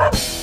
Bye.